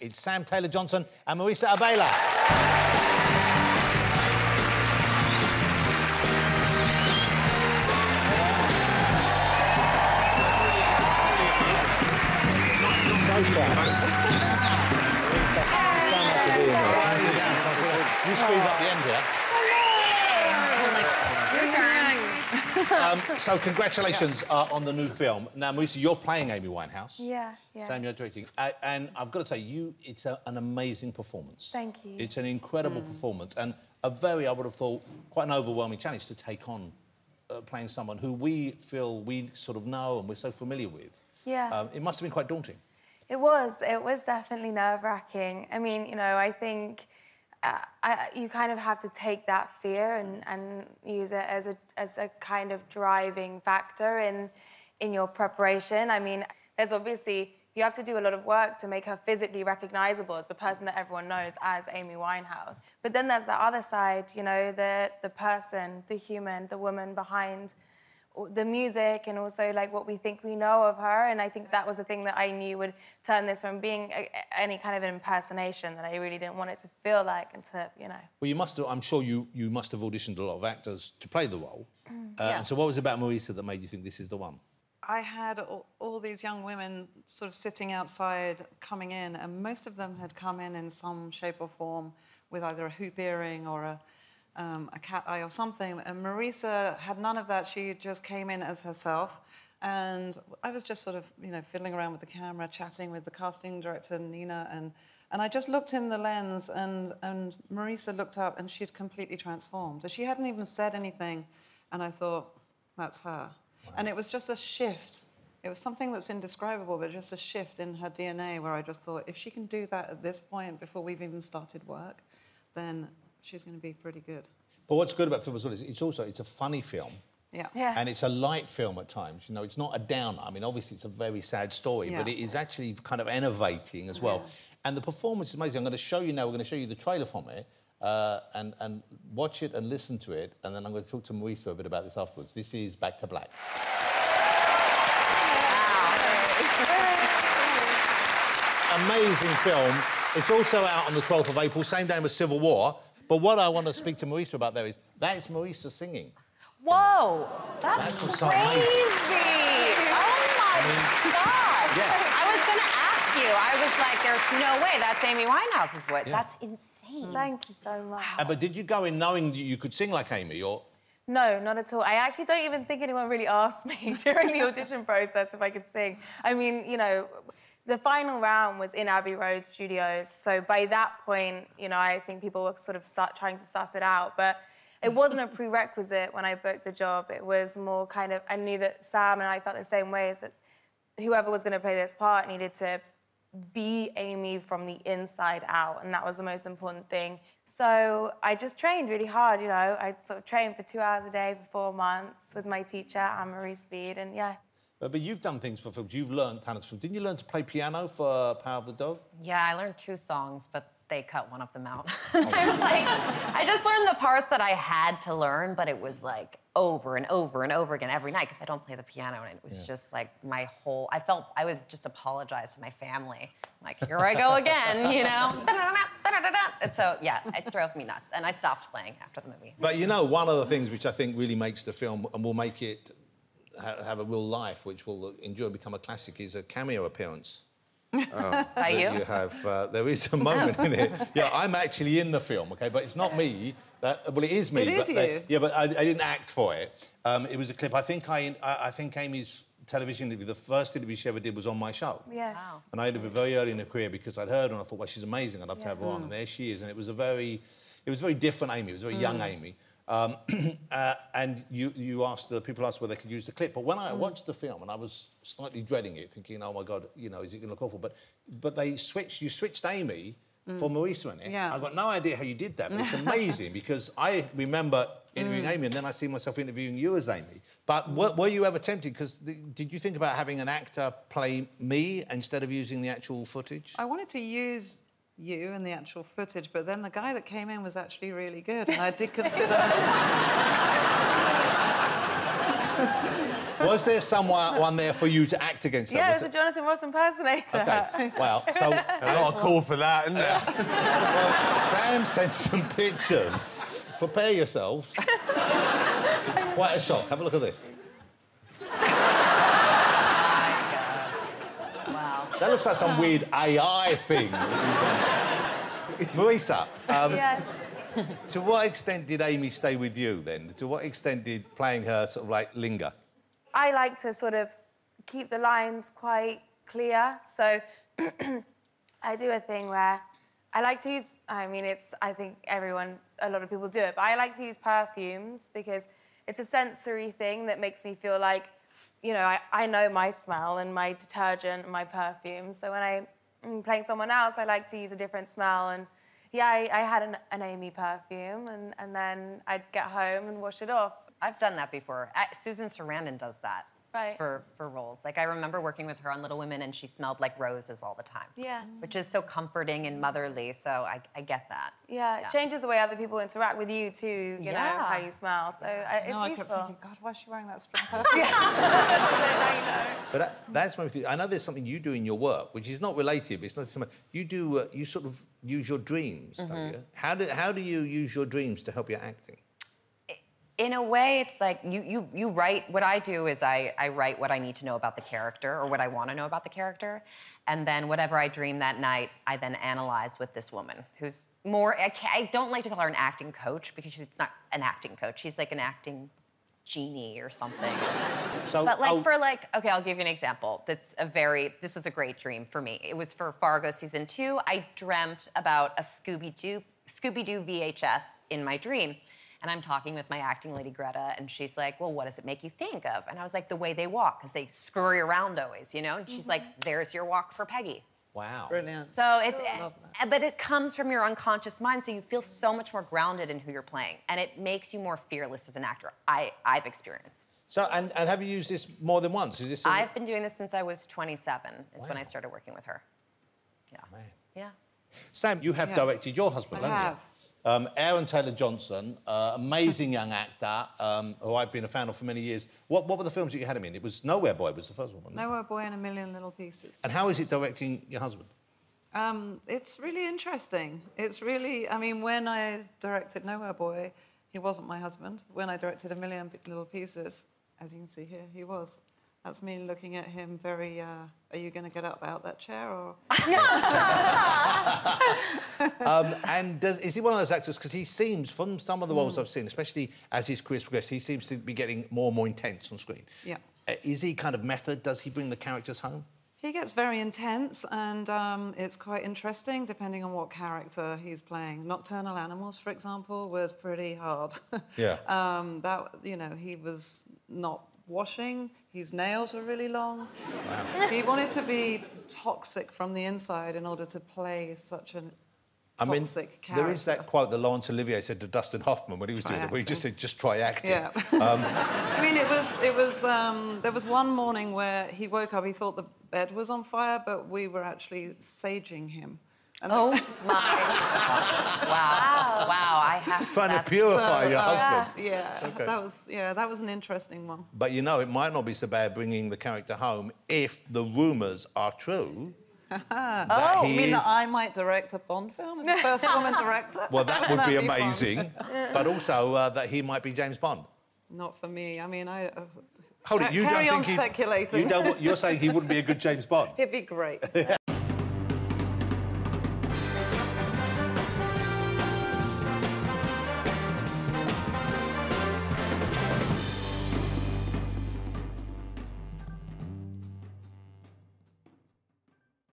It's Sam Taylor Johnson and Marisa Abela. You squeeze up the end here. Um, so, congratulations uh, on the new film. Now, Marisa, you're playing Amy Winehouse. Yeah, yeah. Sam, you're directing. Uh, and I've got to say, you, it's a, an amazing performance. Thank you. It's an incredible performance and a very, I would have thought, quite an overwhelming challenge to take on uh, playing someone who we feel we sort of know and we're so familiar with. Yeah. Um, it must have been quite daunting. It was. It was definitely nerve wracking. I mean, you know, I think I, you kind of have to take that fear and, and use it as a, as a kind of driving factor in, in your preparation. I mean, there's obviously, you have to do a lot of work to make her physically recognizable as the person that everyone knows as Amy Winehouse. But then there's the other side, you know, the, the person, the human, the woman behind the music and also like what we think we know of her and i think that was the thing that i knew would turn this from being a, any kind of an impersonation that i really didn't want it to feel like and to you know Well, you must have, I'm sure you, you must have auditioned a lot of actors to play the role. Uh, Yeah. And so, what was it about Marisa that made you think this is the one? I had all, all these young women sort of sitting outside coming in, and most of them had come in in some shape or form with either a hoop earring or a, um, a cat eye or something. And Marisa had none of that. She just came in as herself. And I was just sort of, you know, fiddling around with the camera, chatting with the casting director, Nina, and, and I just looked in the lens, and, and Marisa looked up, and she'd completely transformed. She hadn't even said anything, and I thought, that's her. And it was just a shift. It was something that's indescribable, but just a shift in her DNA where I just thought, if she can do that at this point before we've even started work, then she's going to be pretty good. But what's good about film as well is it's also it's a funny film. Yeah. Yeah. And it's a light film at times. You know, it's not a downer. I mean, obviously, it's a very sad story, but it is actually kind of innovating as well. And the performance is amazing. I'm going to show you now. We're going to show you the trailer from it, uh, and and watch it and listen to it, and then I'm going to talk to Marisa a bit about this afterwards. This is Back to Black. Amazing film. It's also out on the 12th of April, same day as Civil War. But what I want to speak to Marisa about there is that is Marisa singing. Whoa, that's, That's what's so crazy! Oh my God! yeah. I was gonna ask you. I was like, "There's no way that's Amy Winehouse's voice. That's insane." thank you so much Uh, but did you go in knowing that you could sing like Amy, or no not at all i actually don't even think anyone really asked me during the audition process if i could sing i mean you know the final round was in Abbey Road Studios, so by that point, you know, I think people were sort of trying to suss it out. But it wasn't a prerequisite when I booked the job. It was more kind of I knew that Sam and I felt the same way. Is that whoever was going to play this part needed to be Amy from the inside out, and that was the most important thing. So I just trained really hard. You know, I sort of trained for two hours a day for four months with my teacher Anne Marie Speed, and yeah. But, but you've done things for films. You've learned talents from. Didn't you learn to play piano for Power of the Dog? Yeah, I learned two songs, but they cut one of them out. Oh, I was like, I just learned the parts that I had to learn, but it was like over and over and over again every night because I don't play the piano, and it was just like my whole. I felt I was just apologize to my family, like here I go again, you know. And so yeah, it drove me nuts, and I stopped playing after the movie. But you know, one of the things which I think really makes the film and will make it ha- have a real life, which will endure and become a classic, is a cameo appearance. By that you? you have. Uh, there is a moment in it. Yeah, I'm actually in the film, okay, but it's not me. That, well, it is me. It is but they- you. yeah, but I, I didn't act for it. Um, it was a clip. I think I, I, I think Amy's television interview, the first interview she ever did was on my show. Yeah. Wow. And I did it very early in her career because I'd heard her and I thought, well, she's amazing. I'd love to have her on. And there she is. And it was a very, it was very different Amy. It was a very young Amy. Um, uh, and you, you asked the people asked whether they could use the clip. But when I watched the film, and I was slightly dreading it, thinking, oh my god, you know, is it going to look awful? But but they switched. You switched Amy for Marisa in it. Yeah. I've got no idea how you did that, but it's amazing because I remember interviewing Amy, and then I see myself interviewing you as Amy. But were, were you ever tempted? Because did you think about having an actor play me instead of using the actual footage? I wanted to use you and the actual footage, but then the guy that came in was actually really good, and I did consider. Was there someone there for you to act against? her? Yeah, it Was was a Jonathan Ross impersonator. Okay. Well, so A lot of call for that, isn't there? well, Sam sent some pictures. Prepare yourselves. it's quite a shock. Have a look at this. That looks like some weird AI thing. Marisa, um, yes. to what extent did Amy stay with you then? To what extent did playing her sort of like linger? I like to sort of keep the lines quite clear. So I do a thing where I like to use, I mean, it's, I think everyone, a lot of people do it, but I like to use perfumes because it's a sensory thing that makes me feel like, you know, I, I know my smell and my detergent and my perfume. So when I, am playing someone else, I like to use a different smell. And yeah, I, I had an, an Amy perfume and, and then I'd get home and wash it off. I've done that before. Susan Sarandon does that Right. for, for roles. Like I remember working with her on Little Women, and she smelled like roses all the time. Yeah. Which is so comforting and motherly. So I, I get that. Yeah, it changes the way other people interact with you too. You know how you smell, so uh, it's no, I kept thinking, God, why is she wearing that strong perfume? But that, that's my thing. I know there's something you do in your work, which is not related, but it's not something you do. Uh, you sort of use your dreams, don't you? How do how do you use your dreams to help your acting? In a way it's like you you you write what i do is i i write what i need to know about the character or what i want to know about the character and then whatever i dream that night i then analyze with this woman who's more i, I don't like to call her an acting coach because she's not an acting coach she's like an acting genie or something So, but like oh, for like, okay, I'll give you an example. That's a very, this was a great dream for me. It was for Fargo season two. I dreamt about a Scooby Doo, Scooby Doo VHS in my dream. And I'm talking with my acting lady Greta, and she's like, "Well, what does it make you think of?" And I was like, "The way they walk, because they scurry around always, you know." And she's like, "There's your walk for Peggy." wow. Brilliant. So it's, Love eh, but it comes from your unconscious mind, so you feel so much more grounded in who you're playing, and it makes you more fearless as an actor. I, I've experienced. So, and, and have you used this more than once? Is this? a- I've been doing this since I was 27. Is when I started working with her. Yeah. Man. Yeah. Sam, you have Yeah. directed your husband, I haven't have. you? Um, Aaron Taylor Johnson, uh, amazing young actor um, who I've been a fan of for many years. What, what were the films that you had him in? It was Nowhere Boy was the first one. Nowhere Boy and a Million Little Pieces. And how is it directing your husband? Um, it's really interesting. It's really, I mean, when I directed Nowhere Boy, he wasn't my husband. When I directed A Million Little Pieces, as you can see here, he was. That's me looking at him very, uh, are you going to get up out that chair or? Um, and does, is he one of those actors? Because he seems, from some of the roles I've seen, especially as his career's progressed, he seems to be getting more and more intense on screen. Yeah. Uh, is he kind of method? Does he bring the characters home? He gets very intense, and um, it's quite interesting depending on what character he's playing. Nocturnal Animals, for example, was pretty hard. Yeah. um, that you know, he was not washing. His nails were really long. He wanted to be toxic from the inside in order to play such a I mean, toxic character. there is that quote that Laurence Olivier said to Dustin Hoffman when he was Try doing it, where he just said, just try acting. Yeah. I mean, it was, it was, um, there was one morning where he woke up, he thought the bed was on fire, but we were actually saging him. And Oh my. wow. Wow. I have Trying to that's- purify your uh, husband. Yeah, Okay. that was, yeah, that was an interesting one. But you know, it might not be so bad bringing the character home if the rumours are true. that Oh, he you mean is- that I might direct a Bond film as the first woman director? Well, that would be That'd fun. amazing. but also uh, that he might be James Bond. Not for me. I mean, I. Uh, Hold it, you carry don't on think he- speculating. You don't, you're saying he wouldn't be a good James Bond. He'd be great.